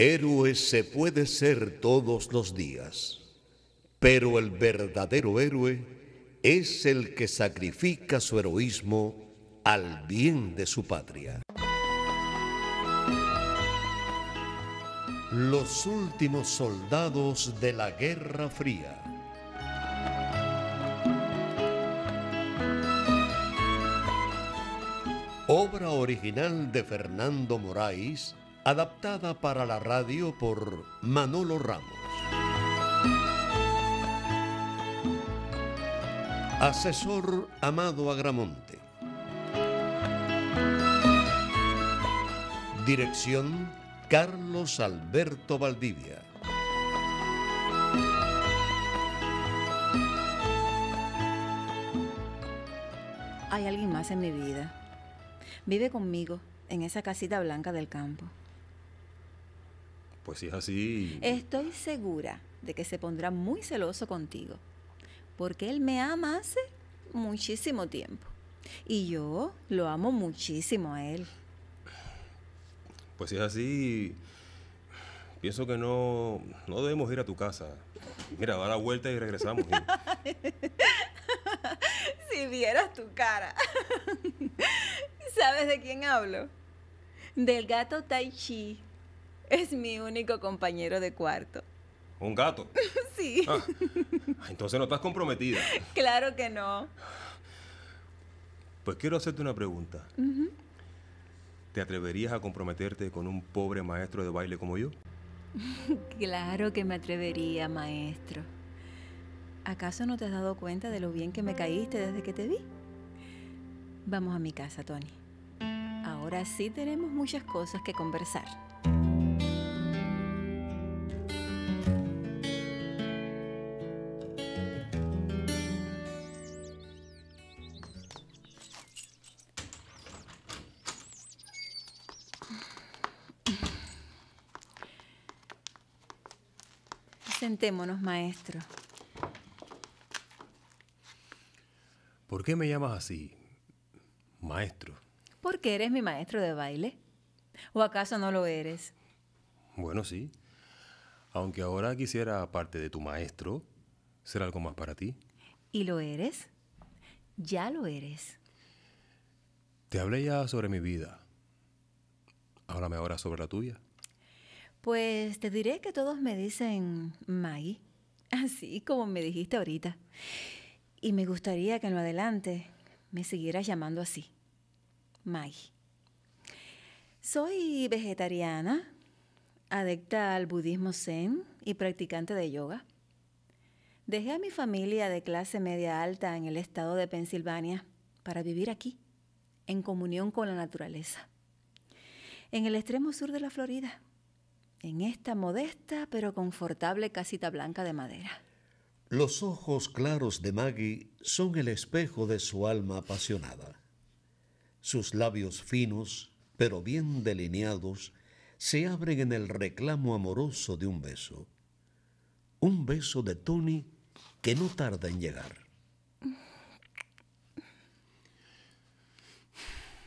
Héroe se puede ser todos los días, pero el verdadero héroe es el que sacrifica su heroísmo al bien de su patria. Los últimos soldados de la Guerra Fría. Obra original de Fernando Moraes, adaptada para la radio por Manolo Ramos. Asesor Amado Agramonte. Dirección Carlos Alberto Valdivia. Hay alguien más en mi vida. Vive conmigo en esa casita blanca del campo. Pues si es así. Estoy segura de que se pondrá muy celoso contigo, porque él me ama hace muchísimo tiempo. Y yo lo amo muchísimo a él. Pues si es así, pienso que no, no debemos ir a tu casa. Mira, da la vuelta y regresamos. si vieras tu cara. ¿Sabes de quién hablo? Del gato Tai Chi. Es mi único compañero de cuarto. ¿Un gato? sí. Ah, entonces no estás comprometida. Claro que no. Pues quiero hacerte una pregunta. ¿Te atreverías a comprometerte con un pobre maestro de baile como yo? Claro que me atrevería, maestro. ¿Acaso no te has dado cuenta de lo bien que me caíste desde que te vi? Vamos a mi casa, Tony. Ahora sí tenemos muchas cosas que conversar. Sentémonos, maestro. ¿Por qué me llamas así? Maestro. Porque eres mi maestro de baile. ¿O acaso no lo eres? Bueno, sí. Aunque ahora quisiera, aparte de tu maestro, ser algo más para ti. ¿Y lo eres? Ya lo eres. Te hablé ya sobre mi vida. Háblame ahora sobre la tuya. Pues te diré que todos me dicen Maggie, así como me dijiste ahorita. Y me gustaría que en lo adelante me siguieras llamando así, Maggie. Soy vegetariana, adecta al budismo zen y practicante de yoga. Dejé a mi familia de clase media alta en el estado de Pensilvania para vivir aquí, en comunión con la naturaleza, en el extremo sur de la Florida, en esta modesta pero confortable casita blanca de madera. Los ojos claros de Maggie son el espejo de su alma apasionada. Sus labios finos, pero bien delineados, se abren en el reclamo amoroso de un beso. Un beso de Tony que no tarda en llegar.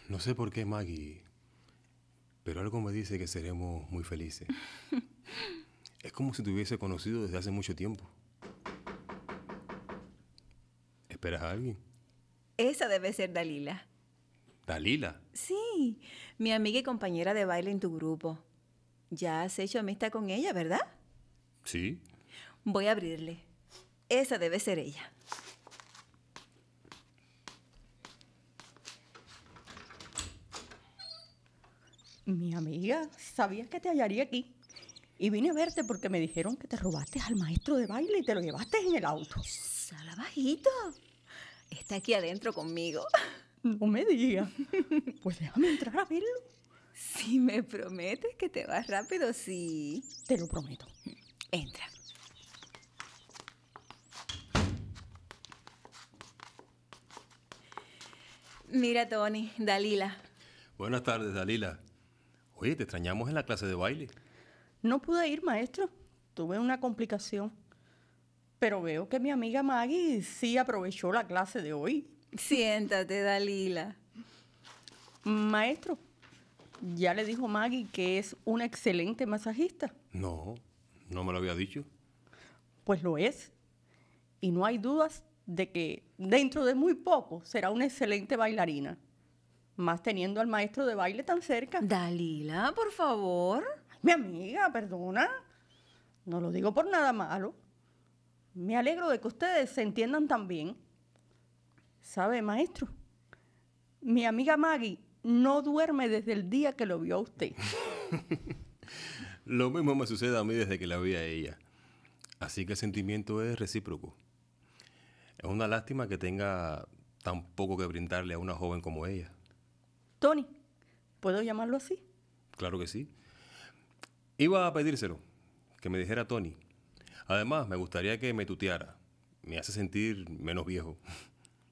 No sé por qué, Maggie, pero algo me dice que seremos muy felices. es como si te hubiese conocido desde hace mucho tiempo. ¿Esperas a alguien? Esa debe ser Dalila. ¿Dalila? Sí, mi amiga y compañera de baile en tu grupo. Ya has hecho amistad con ella, ¿verdad? Sí. Voy a abrirle. Esa debe ser ella. Mi amiga, sabías que te hallaría aquí. Y vine a verte porque me dijeron que te robaste al maestro de baile y te lo llevaste en el auto. Sala bajito. Está aquí adentro conmigo. No me digas. Pues déjame entrar a verlo. Si me prometes que te vas rápido, sí. Te lo prometo. Entra. Mira, Tony, Dalila. Buenas tardes, Dalila. Oye, te extrañamos en la clase de baile. No pude ir, maestro. Tuve una complicación. Pero veo que mi amiga Maggie sí aprovechó la clase de hoy. Siéntate, Dalila. Maestro, Ya le dijo Maggie que es una excelente masajista. No, no me lo había dicho. Pues lo es. Y no hay dudas de que dentro de muy poco será una excelente bailarina. Más teniendo al maestro de baile tan cerca. Dalila, por favor. Mi amiga, perdona. No lo digo por nada malo. Me alegro de que ustedes se entiendan tan bien. ¿Sabe, maestro? Mi amiga Maggie no duerme desde el día que lo vio a usted. Lo mismo me sucede a mí desde que la vi a ella. Así que el sentimiento es recíproco. Es una lástima que tenga tan poco que brindarle a una joven como ella. Tony, ¿puedo llamarlo así? Claro que sí. Iba a pedírselo, que me dijera Tony. Además, me gustaría que me tuteara. Me hace sentir menos viejo.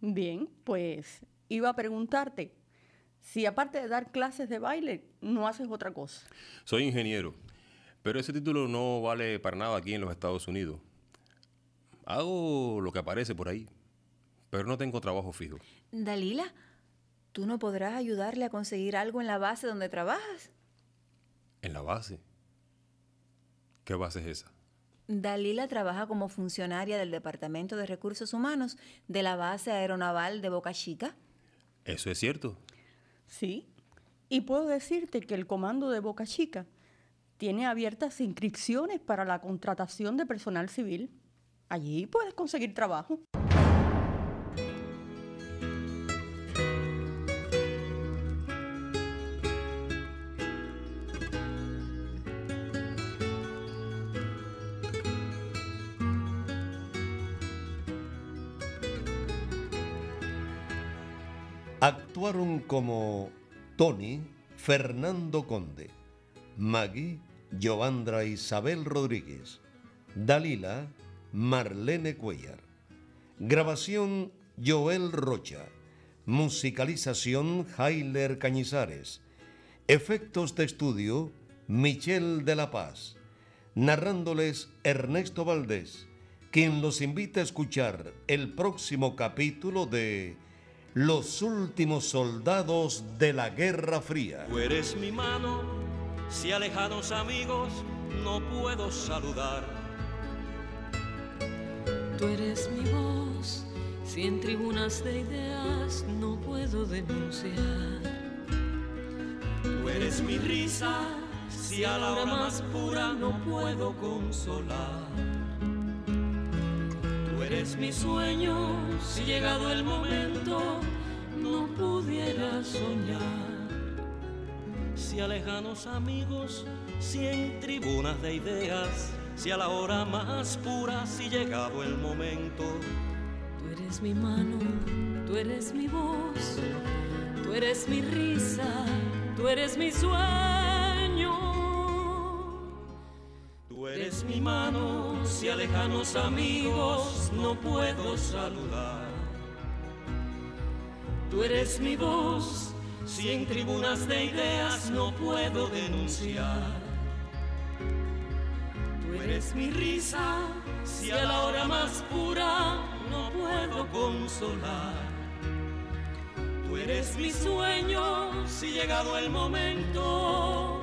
Bien, pues iba a preguntarte si aparte de dar clases de baile, no haces otra cosa. Soy ingeniero, pero ese título no vale para nada aquí en los Estados Unidos. Hago lo que aparece por ahí, pero no tengo trabajo fijo. Dalila, ¿tú no podrás ayudarle a conseguir algo en la base donde trabajas? ¿En la base? ¿Qué base es esa? Dalila trabaja como funcionaria del Departamento de Recursos Humanos de la base aeronaval de Boca Chica. ¿Eso es cierto? Sí. Y puedo decirte que el comando de Boca Chica tiene abiertas inscripciones para la contratación de personal civil. Allí puedes conseguir trabajo. Actuaron como Tony Fernando Conde, Maggie Giovandra Isabel Rodríguez, Dalila Marlene Cuellar, grabación Joel Rocha, musicalización Jailer Cañizares, efectos de estudio Michelle de la Paz, narrándoles Ernesto Valdés, quien los invita a escuchar el próximo capítulo de los últimos soldados de la Guerra Fría. Tú eres mi mano, si alejados amigos no puedo saludar. Tú eres mi voz, si en tribunas de ideas no puedo denunciar. Tú eres mi risa, si a la hora más pura no puedo consolar. Eres mi sueño, si llegado el momento no pudiera soñar. Si a lejanos amigos, si en tribunas de ideas, si a la hora más pura, si llegado el momento. Tú eres mi mano, tú eres mi voz, tú eres mi risa, tú eres mi sueño. Mi mano, si a lejanos amigos no puedo saludar. Tú eres mi voz, si en tribunas de ideas no puedo denunciar. Tú eres mi risa, si a la hora más pura no puedo consolar. Tú eres mi sueño, si llegado el momento